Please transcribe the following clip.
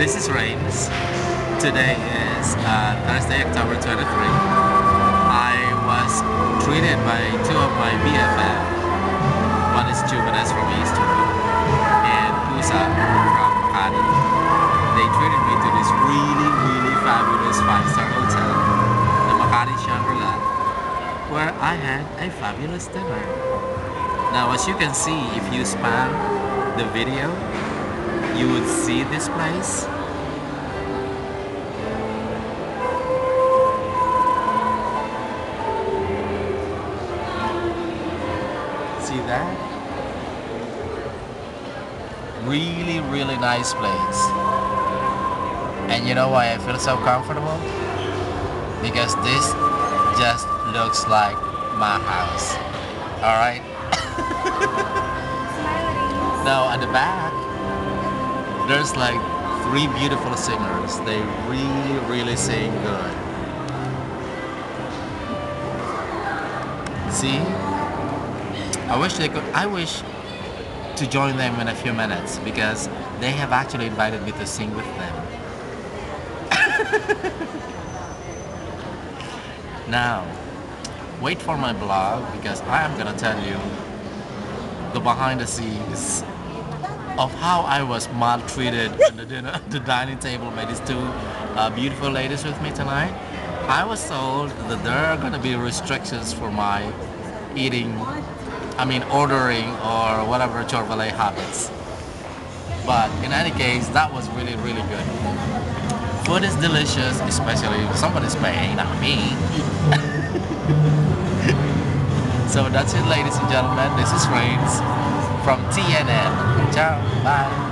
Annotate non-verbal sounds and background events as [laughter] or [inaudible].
This is Rains. Today is uh, Thursday, October 23. I was treated by two of my BFF. One is Juvenes from East Timor and Pusa from Makati. They treated me to this really, really fabulous five-star hotel, the Makati Shangri-La, where I had a fabulous dinner. Now, as you can see, if you span the video, you would see this place. See that? Really, really nice place. And you know why I feel so comfortable? Because this just looks like my house. Alright? [laughs] no, at the back, there's like three beautiful singers. They really, really sing good. See? I wish they could. I wish to join them in a few minutes because they have actually invited me to sing with them. [laughs] now, wait for my blog because I am gonna tell you the behind the scenes of how I was maltreated [laughs] at the dinner, [laughs] the dining table by these two uh, beautiful ladies with me tonight. I was told that there are gonna be restrictions for my eating, I mean ordering or whatever chorvale habits. But in any case, that was really, really good. Food is delicious, especially if somebody's paying, not me. [laughs] so that's it, ladies and gentlemen. This is Rains from TNN. Bye.